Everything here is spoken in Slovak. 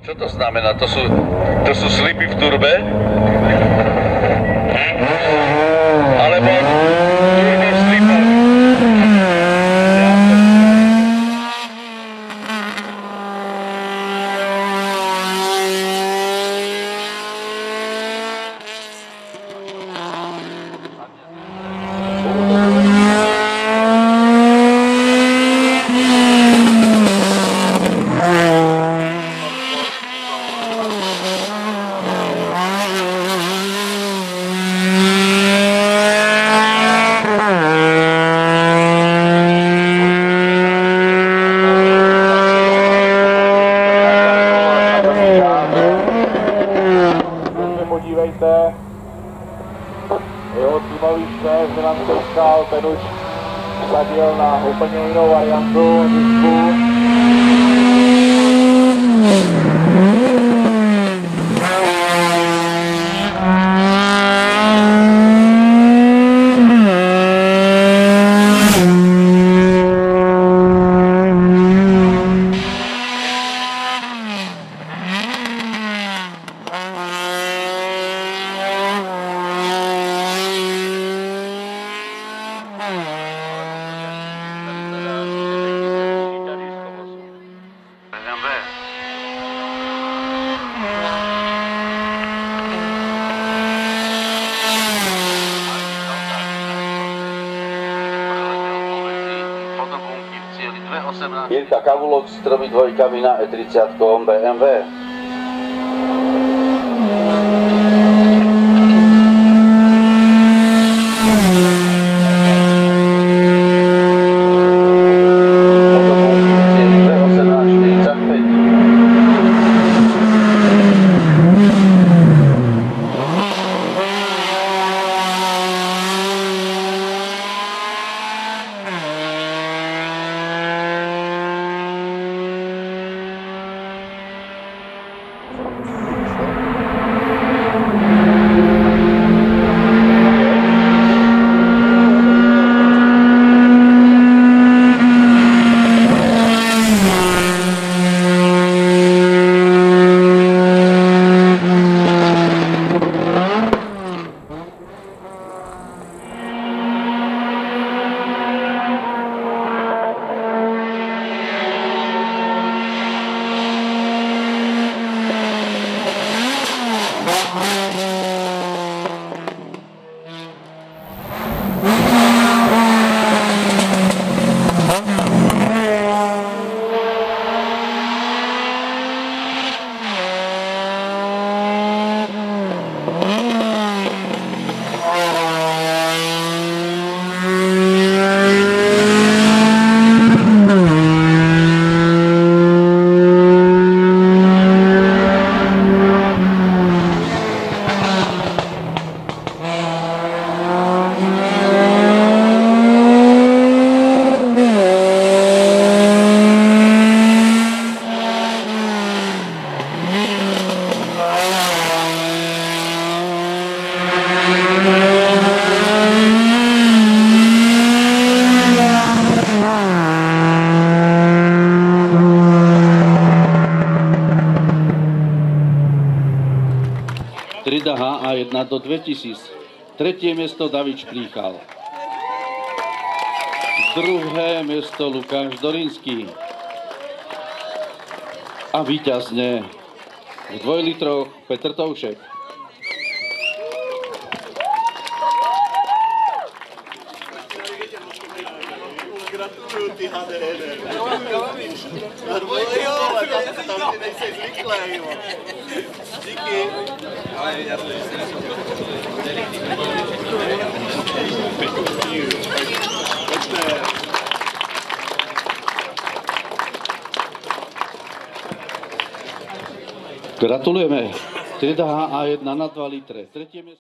Čo to znamená? To sú, to sú slipy v turbe? Podívejte. Jeho týmový šéf Milan Sejskal, ten už vsadil na úplně jinou variantu disku. Jirka Kavulok s tromi dvojkami na E30 BMW. Trida HA1 do 2000. Tretie miesto David Šplíchal. Druhé miesto Lukáš Dorinský. A víťazne v dvojlitroch Petr Toušek. Gratuluju ty HDR. No jo, ale tam, tam ty nejsi zvyklý, jo. Díky. Ale já Gratulujeme. Trida HA1 na 2 litre. Tretie miesto.